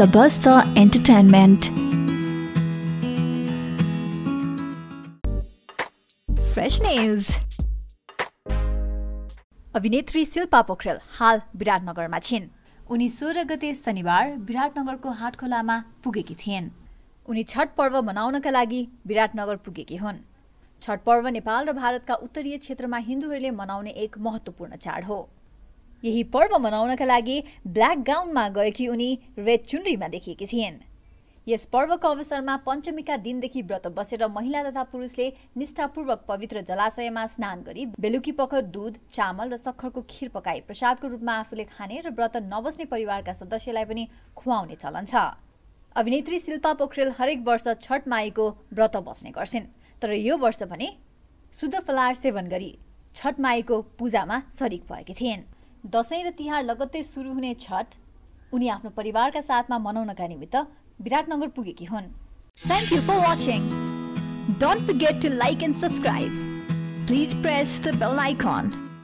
Sabasta Entertainment. Fresh news. अभिनेत्री शिल्पा पोखरेल हाल विराटनगरमा छिन् उनी सोह्र गते शनिबार विराटनगरको हाटखोलामा पुगेकी थिइन् उनी छठ पर्व मनाउनका लागि विराटनगर पुगेकी हुन् छठ पर्व नेपाल र भारतका उत्तरीय क्षेत्रमा हिन्दूहरूले मनाउने एक महत्त्वपूर्ण चाड हो यही पर्व मनाउनका लागि ब्ल्याक गाउनमा गएकी उनी रेड चुनरीमा देखिएकी थिइन्। यस पर्वको अवसरमा पञ्चमीका दिनदेखि व्रत बसेर महिला तथा पुरुषले निष्ठापूर्वक पवित्र जलाशयमा स्नान गरी बेलुकी पख दुध चामल र सक्खरको खीर पकाई प्रसादको रूपमा आफूले खाने र व्रत नबस्ने परिवारका सदस्यलाई पनि खुवाउने चलन छ। अभिनेत्री शिल्पा पोखरेल हरेक वर्ष छठ माईको व्रत बस्ने गर्छिन् तर यो वर्ष भने शुद्ध फलाहार सेवन गरी छठ माईको पूजामा सरिक भएकी थिइन्। दसैँ र तिहार लगत्तै सुरु हुने छठ उनी आफ्नो परिवारका साथमा मनाउनका निमित्त विराटनगर पुगेकी हुन्। Thank you for watching like and subscribe press the bell icon